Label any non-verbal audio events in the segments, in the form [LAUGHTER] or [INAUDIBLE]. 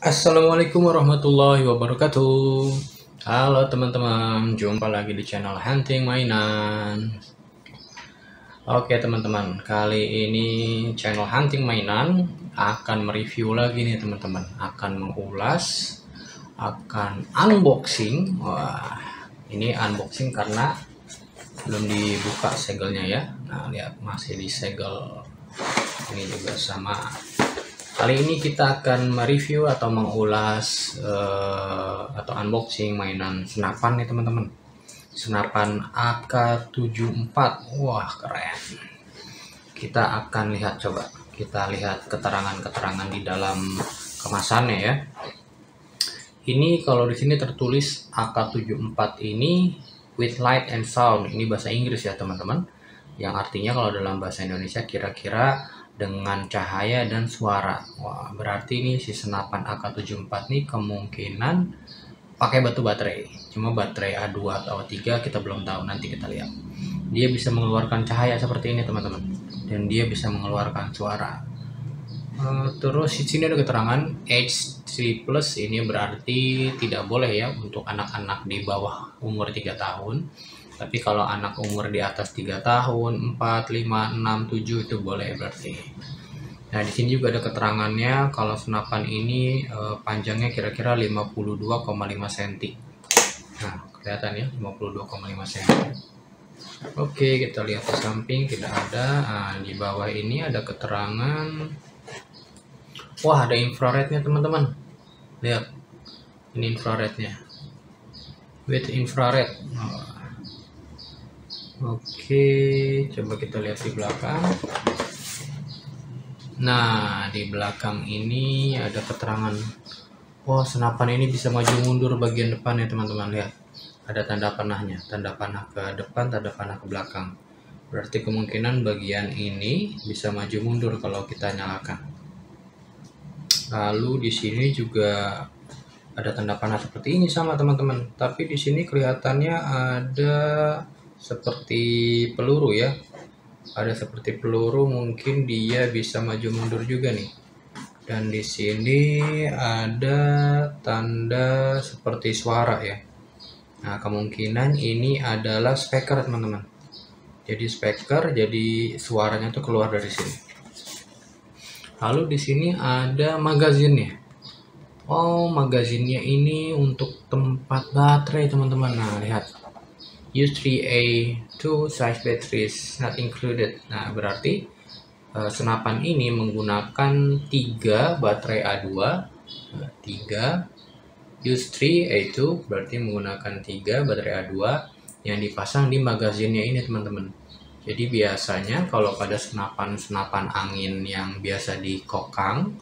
Assalamualaikum warahmatullahi wabarakatuh. Halo teman-teman, jumpa lagi di channel Hunting Mainan. Oke teman-teman, kali ini channel Hunting Mainan akan mereview lagi nih teman-teman. Akan mengulas, akan unboxing. Wah, ini unboxing karena belum dibuka segelnya ya. Nah lihat masih disegel Ini juga sama Kali ini kita akan mereview atau mengulas uh, atau unboxing mainan senapan nih teman-teman. Senapan AK74. Wah, keren. Kita akan lihat coba. Kita lihat keterangan-keterangan di dalam kemasannya ya. Ini kalau di sini tertulis AK74 ini with light and sound. Ini bahasa Inggris ya, teman-teman. Yang artinya kalau dalam bahasa Indonesia kira-kira dengan cahaya dan suara. Wah, berarti ini si senapan AK74 ini kemungkinan pakai batu baterai. Cuma baterai A2 atau A3 kita belum tahu, nanti kita lihat. Dia bisa mengeluarkan cahaya seperti ini, teman-teman. Dan dia bisa mengeluarkan suara. Uh, terus di sini ada keterangan H3 plus ini berarti tidak boleh ya untuk anak-anak di bawah umur 3 tahun tapi kalau anak umur di atas 3 tahun 4, 5, 6, 7 itu boleh berarti. Nah di sini juga ada keterangannya kalau senapan ini eh, panjangnya kira-kira 52,5 cm nah kelihatan ya 52,5 cm oke kita lihat ke samping tidak ada. Nah, di bawah ini ada keterangan. Wah ada infrarednya teman-teman. Lihat ini infrarednya. With infrared Oke, coba kita lihat di belakang. Nah, di belakang ini ada keterangan. Wah, senapan ini bisa maju mundur bagian depan ya teman-teman lihat. Ada tanda panahnya, tanda panah ke depan, tanda panah ke belakang. Berarti kemungkinan bagian ini bisa maju mundur kalau kita nyalakan. Lalu di sini juga ada tanda panah seperti ini sama teman-teman. Tapi di sini kelihatannya ada seperti peluru ya. Ada seperti peluru mungkin dia bisa maju mundur juga nih. Dan di sini ada tanda seperti suara ya. Nah kemungkinan ini adalah speaker teman-teman. Jadi speaker jadi suaranya tuh keluar dari sini. Lalu di sini ada magazinnya Oh magazinnya ini untuk tempat baterai teman-teman. Nah lihat U3A2 size batteries not included. Nah, berarti uh, senapan ini menggunakan 3 baterai A2, nah, 3 U3A2 berarti menggunakan 3 baterai A2 yang dipasang di magazinnya ini, teman-teman. Jadi biasanya kalau pada senapan-senapan angin yang biasa di kokang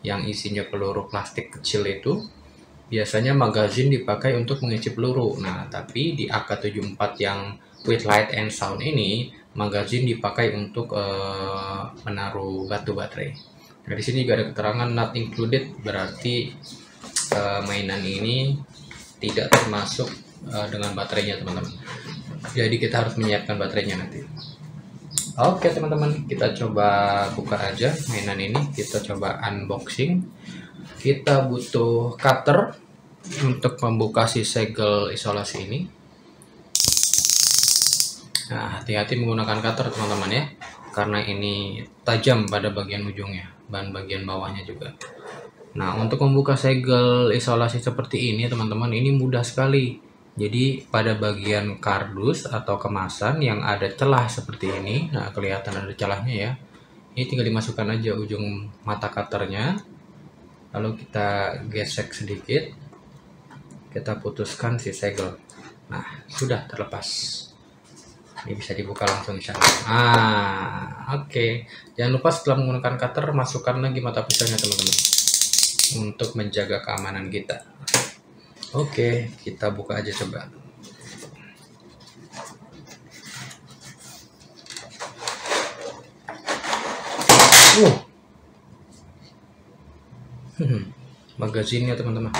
yang isinya peluru plastik kecil itu biasanya magazin dipakai untuk mengisi peluru. Nah, tapi di AK-74 yang with light and sound ini, magazin dipakai untuk uh, menaruh batu baterai. Nah, di sini juga ada keterangan not included, berarti uh, mainan ini tidak termasuk uh, dengan baterainya, teman-teman. Jadi kita harus menyiapkan baterainya nanti. Oke, teman-teman, kita coba buka aja mainan ini. Kita coba unboxing kita butuh cutter untuk membuka si segel isolasi ini. Nah hati-hati menggunakan cutter teman-teman ya. Karena ini tajam pada bagian ujungnya dan bagian bawahnya juga. Nah untuk membuka segel isolasi seperti ini teman-teman ini mudah sekali. Jadi pada bagian kardus atau kemasan yang ada celah seperti ini nah kelihatan ada celahnya ya ini tinggal dimasukkan aja ujung mata cutternya lalu kita gesek sedikit. Kita putuskan si segel. Nah sudah terlepas. Ini bisa dibuka langsung insya Allah. Ah oke. Okay. jangan lupa setelah menggunakan cutter masukkan lagi mata pisaunya teman-teman. Untuk menjaga keamanan kita. Oke okay, kita buka aja coba uh Hmm, magazinnya teman-teman.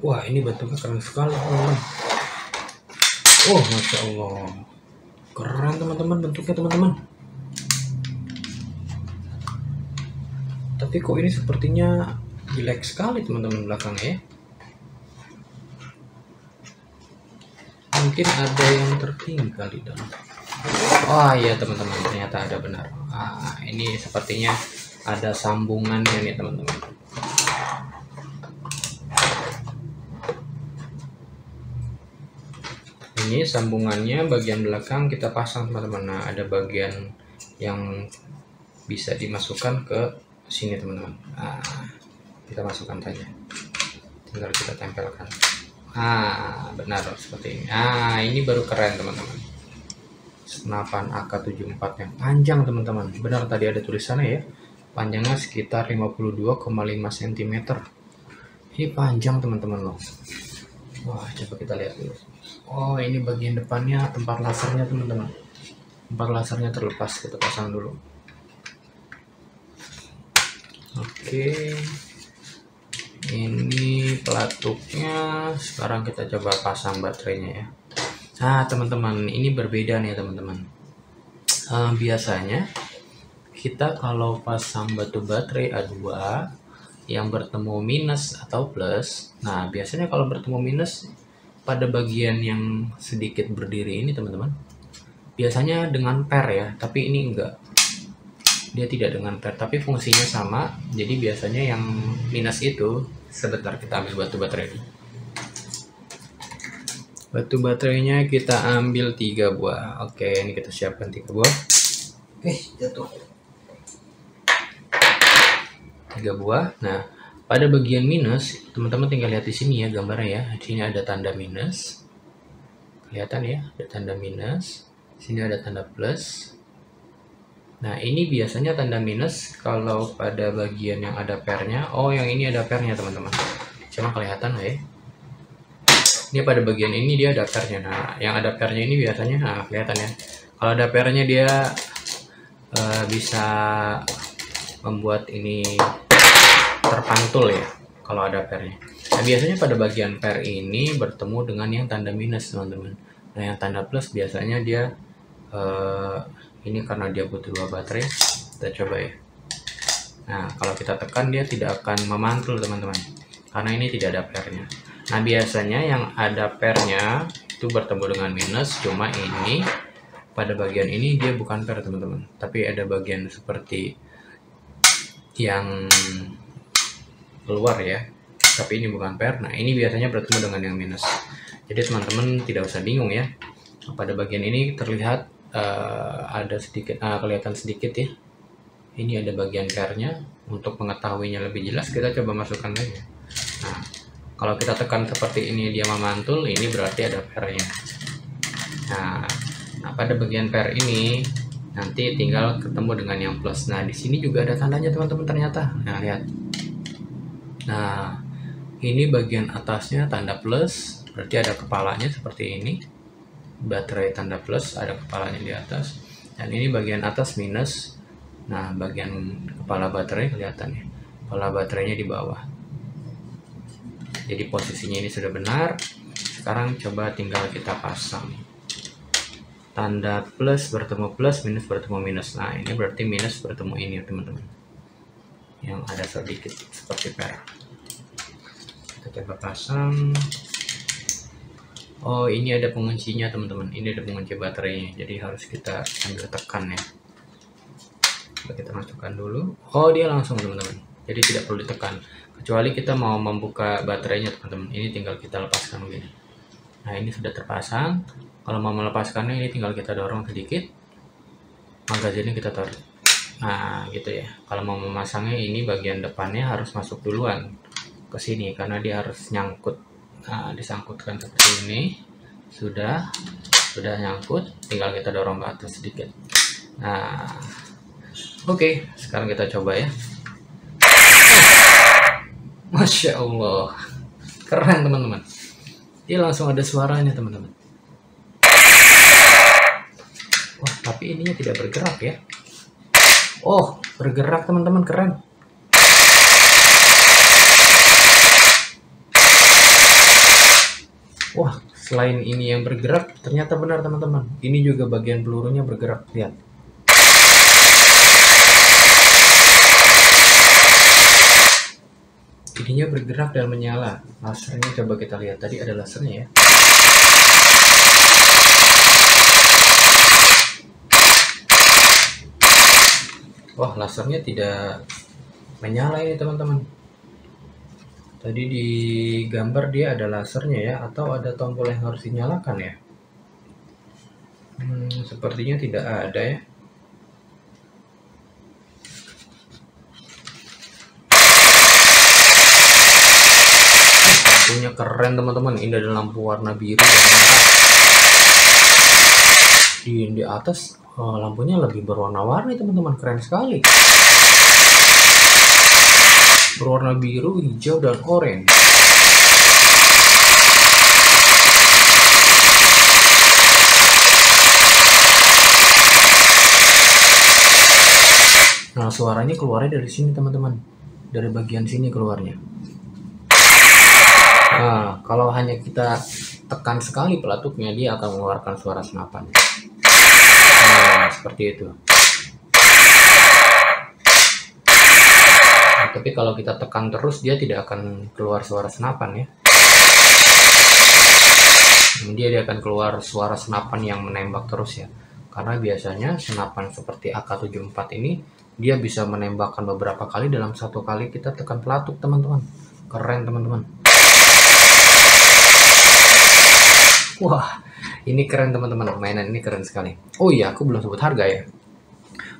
Wah ini bentuknya keren sekali teman-teman. Oh masya Allah, keren teman-teman bentuknya teman-teman. tapi kok ini sepertinya jelek sekali teman-teman belakangnya ya mungkin ada yang tertinggal di dalam oh iya teman-teman ternyata ada benar ah, ini sepertinya ada sambungannya nih teman-teman. Ini sambungannya bagian belakang kita pasang teman-teman. Nah ada bagian yang bisa dimasukkan ke sini teman-teman. Nah, kita masukkan saja. Tinggal kita tempelkan. Ah benar seperti ini. Ah ini baru keren teman-teman. Senapan AK74 yang panjang teman-teman. Benar tadi ada tulisannya ya panjangnya sekitar 52,5 cm ini panjang teman-teman loh. Wah coba kita lihat dulu. Oh ini bagian depannya tempat lasernya teman-teman. Tempat lasernya terlepas kita pasang dulu. Oke. Ini pelatuknya. Sekarang kita coba pasang baterainya ya. Nah teman-teman ini berbeda nih teman-teman. Uh, biasanya kita kalau pasang batu baterai A2 yang bertemu minus atau plus nah biasanya kalau bertemu minus pada bagian yang sedikit berdiri ini teman-teman biasanya dengan per ya tapi ini enggak. Dia tidak dengan per tapi fungsinya sama jadi biasanya yang minus itu sebentar kita ambil batu baterai batu baterainya kita ambil tiga buah. Oke ini kita siapkan tiga buah. Eh jatuh tiga buah. Nah pada bagian minus teman-teman tinggal lihat di sini ya gambarnya ya. Di sini ada tanda minus. Kelihatan ya ada tanda minus. Sini ada tanda plus. Nah ini biasanya tanda minus kalau pada bagian yang ada pernya oh yang ini ada pernya teman-teman. Cuma kelihatan ya? Ini pada bagian ini dia ada pernya nah yang ada pernya ini biasanya nah kelihatan ya. Kalau ada pernya dia uh, bisa membuat ini terpantul ya kalau ada pernya. Nah, biasanya pada bagian per ini bertemu dengan yang tanda minus teman-teman. Nah yang tanda plus biasanya dia uh, ini karena dia butuh dua baterai. Kita coba ya. Nah kalau kita tekan dia tidak akan memantul teman-teman karena ini tidak ada pernya. Nah biasanya yang ada pernya itu bertemu dengan minus cuma ini pada bagian ini dia bukan per teman-teman tapi ada bagian seperti yang keluar ya. Tapi ini bukan per nah ini biasanya bertemu dengan yang minus. Jadi teman-teman tidak usah bingung ya. Pada bagian ini terlihat uh, ada sedikit uh, kelihatan sedikit ya. Ini ada bagian pernya untuk mengetahuinya lebih jelas kita coba masukkan lagi. Nah kalau kita tekan seperti ini dia memantul ini berarti ada pernya nah, nah pada bagian per ini nanti tinggal ketemu dengan yang plus. Nah di sini juga ada tandanya teman-teman ternyata. Nah lihat nah ini bagian atasnya tanda plus berarti ada kepalanya seperti ini. Baterai tanda plus ada kepalanya di atas. Dan ini bagian atas minus nah bagian kepala baterai kelihatan ya. Kepala baterainya di bawah. Jadi posisinya ini sudah benar. Sekarang coba tinggal kita pasang. Tanda plus bertemu plus minus bertemu minus. Nah ini berarti minus bertemu ini teman-teman yang ada sedikit seperti perak. Kita coba pasang. Oh ini ada penguncinya teman-teman. Ini ada pengunci baterainya. Jadi harus kita ambil tekan ya. Coba kita masukkan dulu. Oh dia langsung teman-teman. Jadi tidak perlu ditekan. Kecuali kita mau membuka baterainya teman-teman. Ini tinggal kita lepaskan begini. Nah ini sudah terpasang. Kalau mau melepaskannya ini tinggal kita dorong sedikit. Magazinnya kita taruh nah gitu ya. Kalau mau memasangnya ini bagian depannya harus masuk duluan ke sini karena dia harus nyangkut nah disangkutkan seperti ini. Sudah sudah nyangkut tinggal kita dorong ke atas sedikit. Nah oke okay, sekarang kita coba ya. Masya Allah. Keren teman-teman. Dia langsung ada suaranya teman-teman. Wah tapi ininya tidak bergerak ya oh bergerak teman-teman keren. Wah selain ini yang bergerak ternyata benar teman-teman. Ini juga bagian pelurunya bergerak lihat. Ininya bergerak dan menyala. Lasernya coba kita lihat. Tadi ada lasernya ya wah lasernya tidak menyala ini teman-teman. Tadi di gambar dia ada lasernya ya atau ada tombol yang harus dinyalakan ya? Hmm, sepertinya tidak ada ya. Lampunya keren teman-teman. Ini ada lampu warna biru dan merah di di atas oh, lampunya lebih berwarna-warni teman-teman. Keren sekali. Berwarna biru hijau dan oranye. Nah suaranya keluarnya dari sini teman-teman. Dari bagian sini keluarnya. Nah, kalau hanya kita tekan sekali pelatuknya, dia akan mengeluarkan suara senapan. Seperti itu. Nah, tapi kalau kita tekan terus, dia tidak akan keluar suara senapan ya. Dia, dia akan keluar suara senapan yang menembak terus ya. Karena biasanya senapan seperti AK-74 ini, dia bisa menembakkan beberapa kali dalam satu kali kita tekan pelatuk teman-teman. Keren teman-teman. Wah, ini keren teman-teman. Mainan ini keren sekali. Oh iya, aku belum sebut harga ya.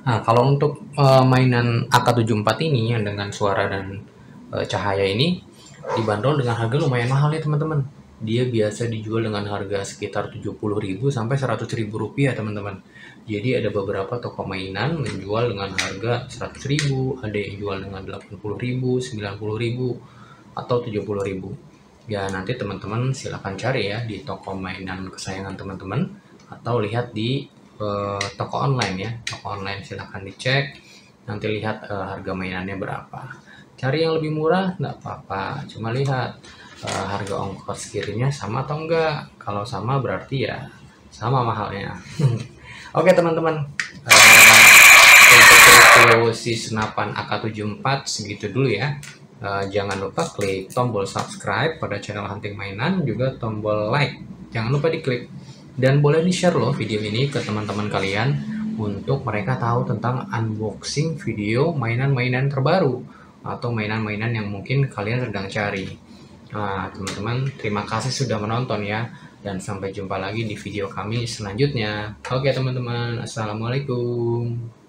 Nah, kalau untuk uh, mainan AK-74 ini yang dengan suara dan uh, cahaya ini dibanderol dengan harga lumayan mahal ya teman-teman. Dia biasa dijual dengan harga sekitar 70.000 sampai 100.000 rupiah teman-teman. Jadi ada beberapa toko mainan menjual dengan harga 100.000, ada yang jual dengan 80.000, 90.000 atau 70.000 ya nanti teman-teman silahkan cari ya di toko mainan kesayangan teman-teman atau lihat di uh, toko online ya. Toko online silahkan dicek. Nanti lihat uh, harga mainannya berapa. Cari yang lebih murah nggak apa-apa. Cuma lihat uh, harga ongkos kirinya sama atau enggak kalau sama berarti ya sama mahalnya. [LAUGHS] Oke teman-teman. Untuk si senapan AK74 segitu dulu ya Uh, jangan lupa klik tombol subscribe pada channel Hunting Mainan, juga tombol like. Jangan lupa diklik. Dan boleh di-share loh video ini ke teman-teman kalian untuk mereka tahu tentang unboxing video mainan-mainan terbaru atau mainan-mainan yang mungkin kalian sedang cari. Nah, teman-teman, terima kasih sudah menonton ya. Dan sampai jumpa lagi di video kami selanjutnya. Oke teman-teman, Assalamualaikum.